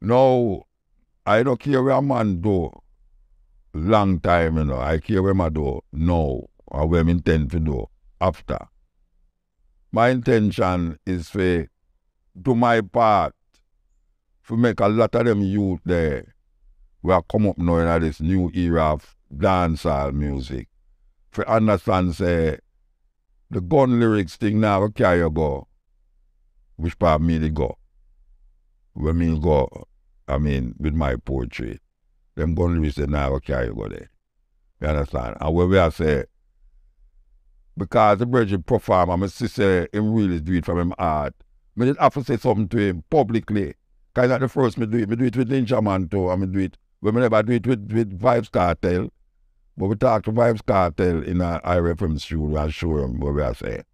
Now, I don't care what a man do long time, you know. I care what I do now or what I intend to do after. My intention is to do my part to make a lot of them youth there who are come up now in this new era of dancehall music. For understand say the gun lyrics thing now carry go. Which part me they go? Where me go, I mean, with my poetry. Them gun they now will carry you go there. You understand? And when we are say because the Virgin perform and my sister him really do it from him heart. I just have to say something to him publicly. Because not the first me do it. Me do it with Ninja Man too. I me do it. But me never do it with, with Vybz Kartel. But we talk to Vybz Kartel in a Irie FM studio and show him what we are saying.